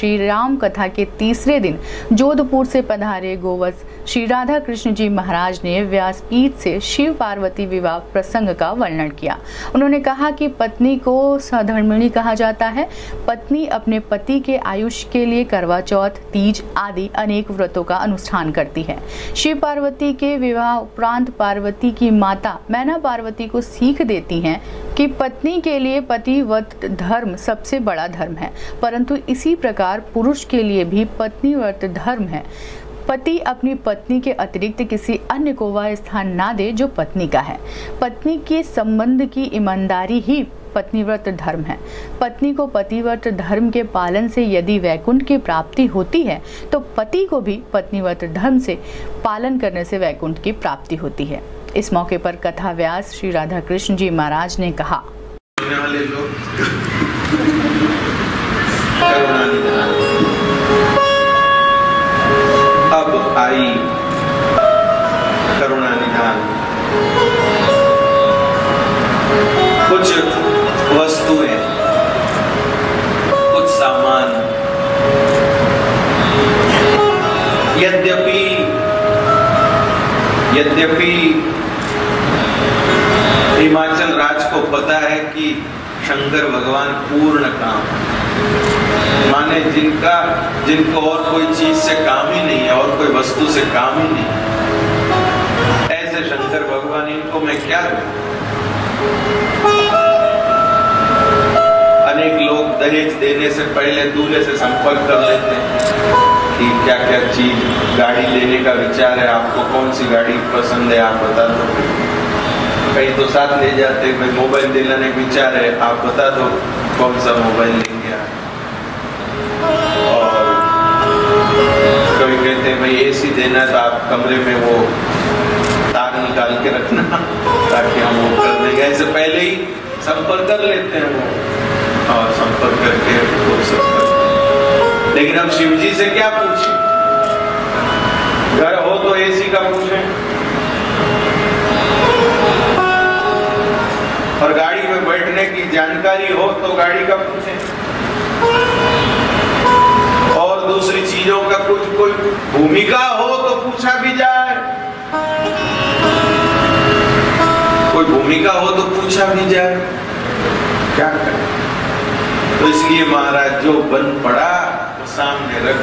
श्री राम कथा के तीसरे दिन जोधपुर से पधारे गोवस श्री राधा कृष्ण जी महाराज ने व्यासपीठ से शिव पार्वती विवाह प्रसंग का वर्णन किया। उन्होंने कहा कि पत्नी को सधर्मिणी कहा जाता है। पत्नी अपने पति के आयुष के लिए करवा चौथ, तीज आदि अनेक व्रतों का अनुष्ठान करती है। शिव पार्वती के विवाह उपरांत पार्वती की माता मैना पार्वती को सीख देती हैं। कि पत्नी के लिए पतिव्रत धर्म सबसे बड़ा धर्म है, परंतु इसी प्रकार पुरुष के लिए भी पत्नीव्रत धर्म है। पति अपनी पत्नी के अतिरिक्त किसी अन्य को वह स्थान ना दे जो पत्नी का है। पत्नी के संबंध की ईमानदारी ही पत्नीव्रत धर्म है। पत्नी को पतिव्रत धर्म के पालन से यदि वैकुंठ की प्राप्ति होती है तो पति को भी पत्नीव्रत धर्म से पालन करने से वैकुंठ की प्राप्ति होती है। इस मौके पर कथा व्यास श्री राधा कृष्ण जी महाराज ने कहा। अब आई करुणा निधान। कुछ वस्तुएँ, कुछ सामान। यद्यपि यद्यपि हिमाचल राज को पता है कि शंकर भगवान पूर्ण काम माने जिनका, जिनको और कोई चीज़ से काम ही नहीं है, और कोई वस्तु से काम ही नहीं ऐसे शंकर भगवान, इनको मैं क्या अनेक लोग दहेज देने से पहले दूल्हे से संपर्क कर लेते हैं कि क्या क्या चीज़, गाड़ी लेने का विचार है, आपको कौन सी गाड़ी पसंद है, आप बता दो। कहीं तो साथ ले जाते भाई मोबाइल दिलाने का विचार है, आप बता दो, कौन सा मोबाइल लेंगे आप? और कभी कहते हैं, भाई एसी देना तो आप कमरे में वो तार निकाल के रखना, ताकि हम वो कर देंगे ऐसे पहले ही संपर्क कर लेते हैं वो। और संपर्क करके वो लेकिन अब शिव जी से क्या पूछे? जानकारी हो तो गाड़ी का पूछे। और दूसरी चीज़ों का कुछ कोई भूमिका हो तो पूछा भी जाए। कोई भूमिका हो तो पूछा भी जाए। क्या करें? तो इसलिए महाराज, जो बन पड़ा, वो सामने रख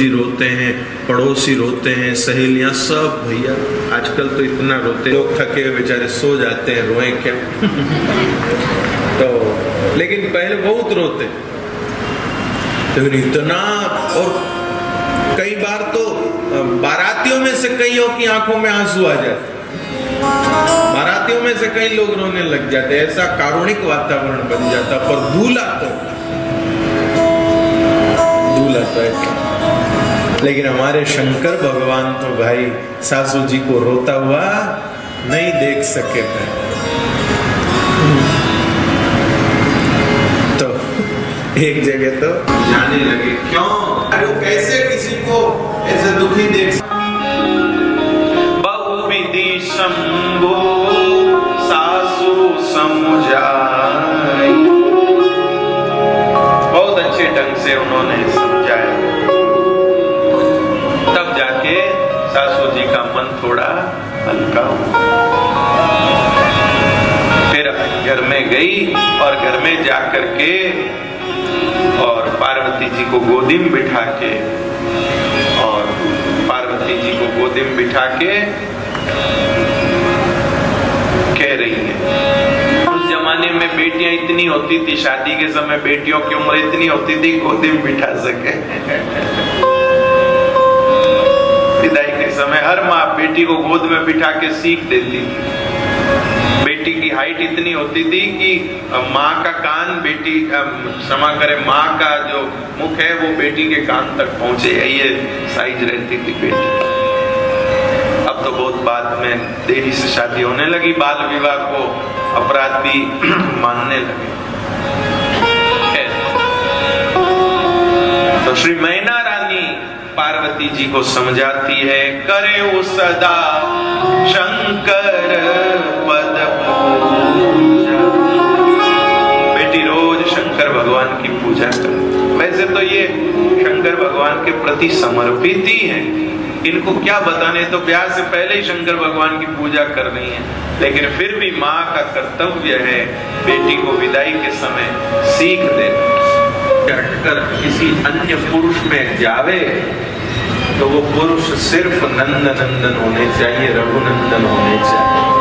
जी रोते हैं, पड़ोसी रोते हैं, सहेलियाँ सब भैया, आजकल तो इतना रोते लोग थके हुए बेचारे सो जाते हैं, रोए क्या? तो लेकिन पहले बहुत रोते। लेकिन इतना, और कई बार तो बारातियों में से कईयों की आँखों में आँसू आ जाते। बारातियों में से कई लोग रोने लग जाते, ऐसा कारुणिक वातावरण बन जाता, पर दूल्हा तो दूल्हा तो ऐसा। लेकिन हमारे शंकर भगवान तो भाई सासू जी को रोता हुआ नहीं देख सके थे। तो एक जगह तो जाने लगे, क्यों? अरे वो कैसे किसी को ऐसे दुखी देख बहु विधि शंभो सासू समझाई। बहुत अच्छे ढंग से उन्होंने का मन थोड़ा हल्का हुआ फिर घर में गई और घर में जाकर के और पार्वती जी को गोदी में बिठा के और पार्वती जी को गोदी में बिठा के कह रही है, उस जमाने में बेटियाँ इतनी होती थी, शादी के समय बेटियों की उम्र इतनी होती थी गोदी में बिठा सके। समय हर माँ बेटी को गोद में बिठा के सीख देती थी। बेटी की हाइट इतनी होती थी कि माँ का कान बेटी क्षमा करे, माँ का जो मुख है, वो बेटी के कान तक पहुँचे। ये साइज़ रहती थी बेटी। अब तो बहुत बाद में देरी से शादी होने लगी। बाल विवाह को अपराध भी मानने लगे। तो श्री रानी पार्वती जी को समझाती है, करे वो सदा शंकर पद बेटी, रोज शंकर भगवान की पूजा करें। वैसे तो ये शंकर भगवान के प्रति समर्पित ही है। इनको क्या बताने तो ब्याह से पहले ही शंकर भगवान की पूजा कर रही है। लेकिन फिर भी माँ का कर्तव्य है बेटी को विदाई के समय सीख दे हटकर किसी अन्य पुरुष में जावे तो वो पुरुष सिर्फ़ नंदनंदन होने चाहिए, रघुनंदन होने चाहिए।